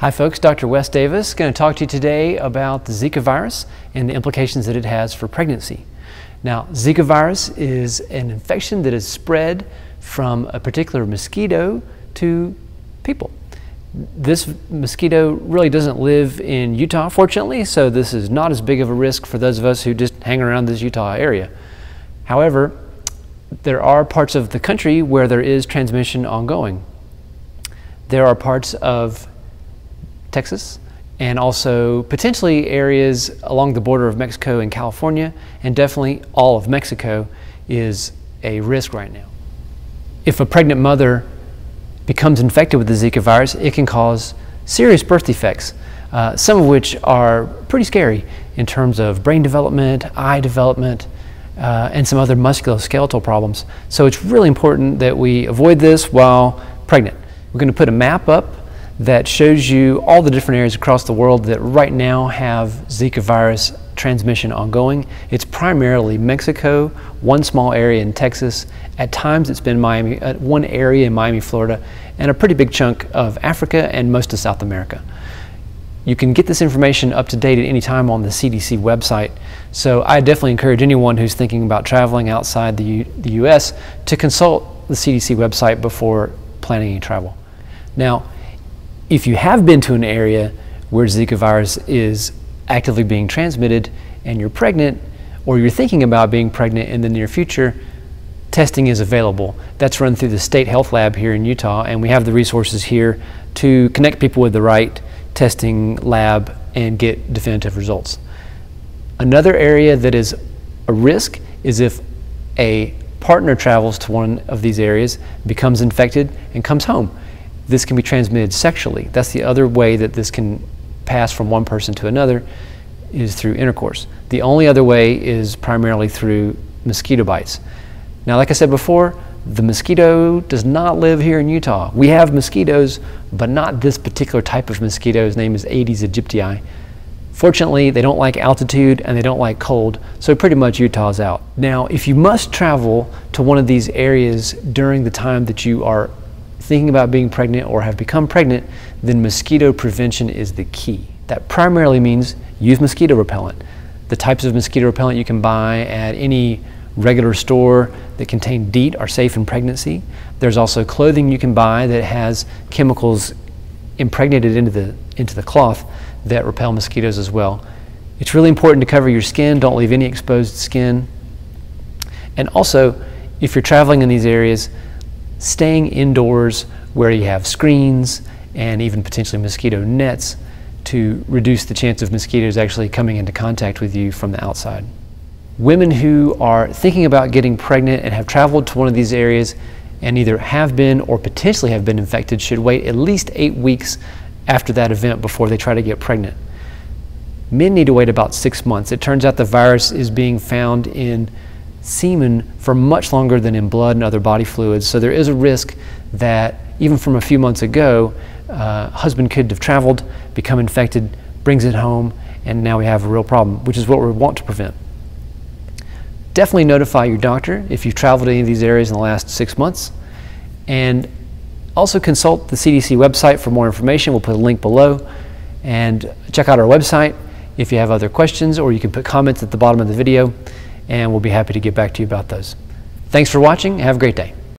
Hi folks, Dr. Wes Davis going to talk to you today about the Zika virus and the implications that it has for pregnancy. Now, Zika virus is an infection that is spread from a particular mosquito to people. This mosquito really doesn't live in Utah, fortunately, so this is not as big of a risk for those of us who just hang around this Utah area. However, there are parts of the country where there is transmission ongoing. There are parts of Texas, and also potentially areas along the border of Mexico and California, and definitely all of Mexico is a risk right now. If a pregnant mother becomes infected with the Zika virus, it can cause serious birth defects, uh, some of which are pretty scary in terms of brain development, eye development, uh, and some other musculoskeletal problems. So it's really important that we avoid this while pregnant. We're going to put a map up that shows you all the different areas across the world that right now have Zika virus transmission ongoing. It's primarily Mexico, one small area in Texas. At times it's been Miami, uh, one area in Miami, Florida, and a pretty big chunk of Africa and most of South America. You can get this information up to date at any time on the CDC website. So I definitely encourage anyone who's thinking about traveling outside the, U the US to consult the CDC website before planning any travel. Now, if you have been to an area where Zika virus is actively being transmitted and you're pregnant or you're thinking about being pregnant in the near future, testing is available. That's run through the state health lab here in Utah and we have the resources here to connect people with the right testing lab and get definitive results. Another area that is a risk is if a partner travels to one of these areas, becomes infected, and comes home this can be transmitted sexually. That's the other way that this can pass from one person to another is through intercourse. The only other way is primarily through mosquito bites. Now, like I said before, the mosquito does not live here in Utah. We have mosquitoes, but not this particular type of mosquito. His name is Aedes aegypti. Fortunately, they don't like altitude and they don't like cold, so pretty much Utah's out. Now, if you must travel to one of these areas during the time that you are thinking about being pregnant or have become pregnant, then mosquito prevention is the key. That primarily means use mosquito repellent. The types of mosquito repellent you can buy at any regular store that contain DEET are safe in pregnancy. There's also clothing you can buy that has chemicals impregnated into the, into the cloth that repel mosquitoes as well. It's really important to cover your skin. Don't leave any exposed skin. And also, if you're traveling in these areas, staying indoors where you have screens and even potentially mosquito nets to reduce the chance of mosquitoes actually coming into contact with you from the outside. Women who are thinking about getting pregnant and have traveled to one of these areas and either have been or potentially have been infected should wait at least eight weeks after that event before they try to get pregnant. Men need to wait about six months. It turns out the virus is being found in semen for much longer than in blood and other body fluids. So there is a risk that even from a few months ago, uh, husband could have traveled, become infected, brings it home, and now we have a real problem, which is what we want to prevent. Definitely notify your doctor if you've traveled to any of these areas in the last six months. And also consult the CDC website for more information. We'll put a link below. And check out our website if you have other questions, or you can put comments at the bottom of the video and we'll be happy to get back to you about those. Thanks for watching. Have a great day.